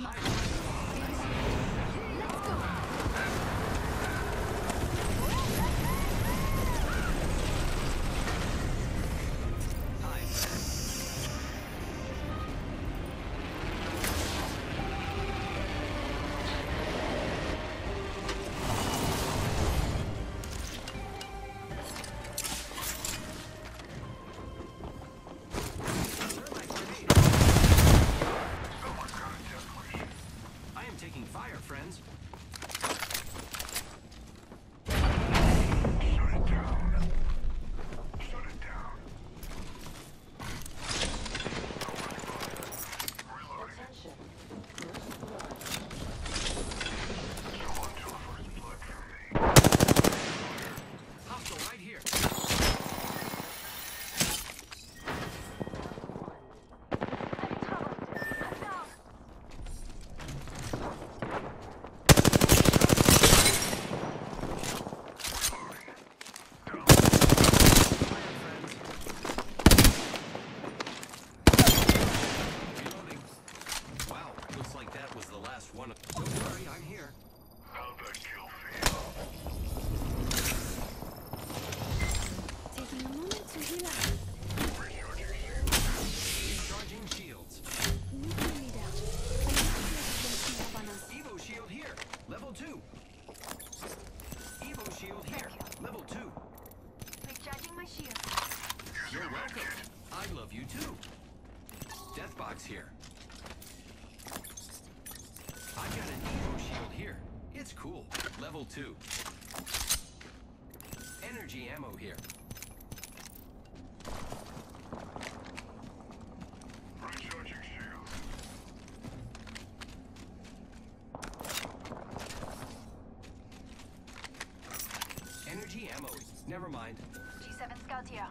have high two. Evo shield here. Level two. Recharging my shield. You're welcome. I love you too. Death box here. I got an Evo shield here. It's cool. Level two. Energy ammo here. mind. G7 scout here.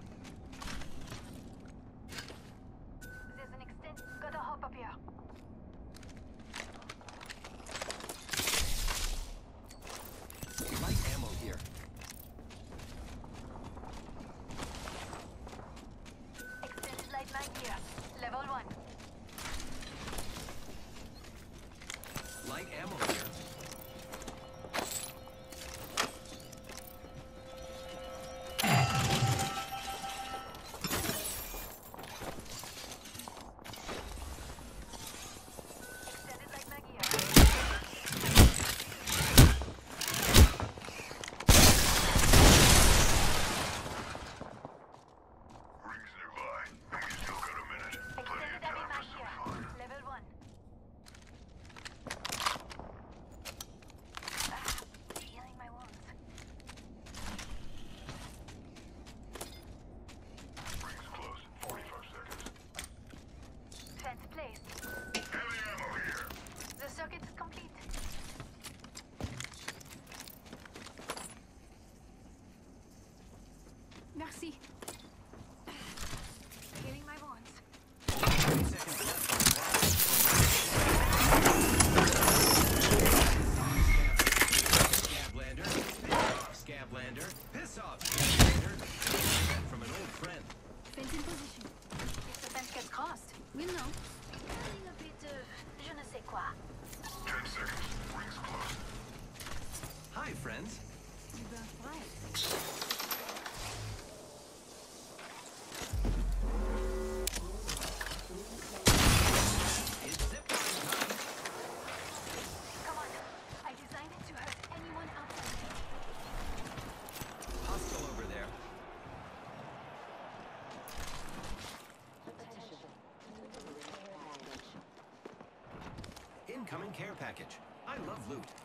Incoming care package. I love loot.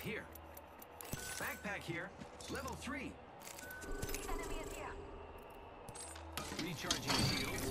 here. Backpack here. Level 3. Enemy is here. Recharging shield.